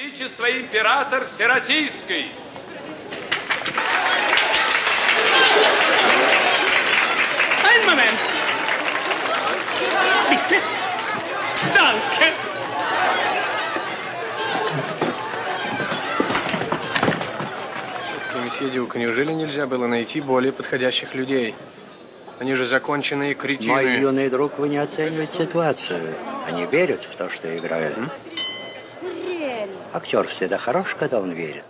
Величество император Всероссийский. Ein Moment. Bitte. Danke. Все-таки, месье Дюк, неужели нельзя было найти более подходящих людей? Они же законченные Мой кретины. юный друг, вы не оцениваете ситуацию. Они верят в то, что играют. Актер всегда хорош, когда он верит.